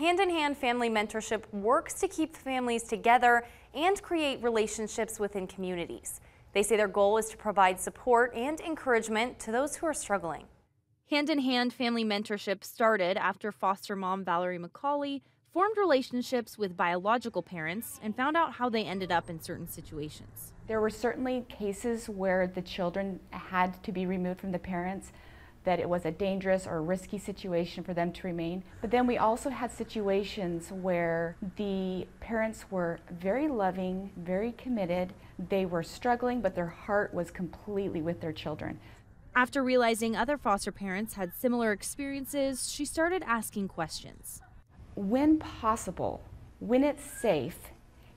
Hand in Hand Family Mentorship works to keep families together and create relationships within communities. They say their goal is to provide support and encouragement to those who are struggling. Hand in Hand Family Mentorship started after foster mom Valerie McCauley formed relationships with biological parents and found out how they ended up in certain situations. There were certainly cases where the children had to be removed from the parents that it was a dangerous or risky situation for them to remain. But then we also had situations where the parents were very loving, very committed. They were struggling, but their heart was completely with their children. After realizing other foster parents had similar experiences, she started asking questions. When possible, when it's safe,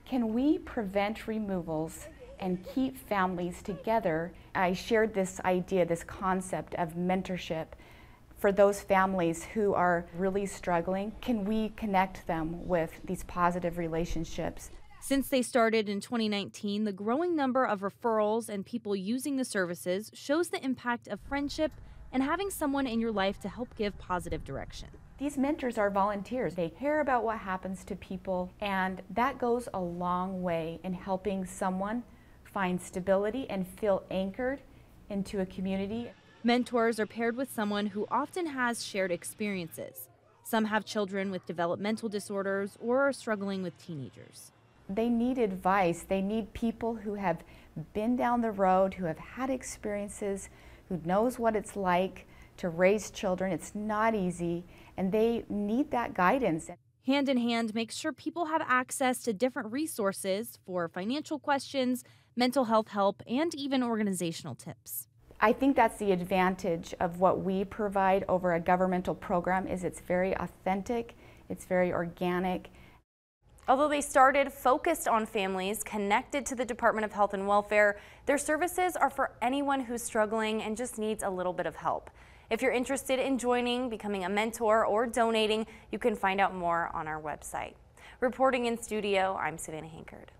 can we prevent removals and keep families together. I shared this idea, this concept of mentorship for those families who are really struggling. Can we connect them with these positive relationships? Since they started in 2019, the growing number of referrals and people using the services shows the impact of friendship and having someone in your life to help give positive direction. These mentors are volunteers. They care about what happens to people, and that goes a long way in helping someone find stability and feel anchored into a community. Mentors are paired with someone who often has shared experiences. Some have children with developmental disorders or are struggling with teenagers. They need advice. They need people who have been down the road, who have had experiences, who knows what it's like to raise children. It's not easy, and they need that guidance. Hand in Hand makes sure people have access to different resources for financial questions, mental health help, and even organizational tips. I think that's the advantage of what we provide over a governmental program is it's very authentic, it's very organic. Although they started focused on families connected to the Department of Health and Welfare, their services are for anyone who's struggling and just needs a little bit of help. If you're interested in joining, becoming a mentor, or donating, you can find out more on our website. Reporting in studio, I'm Savannah Hankard.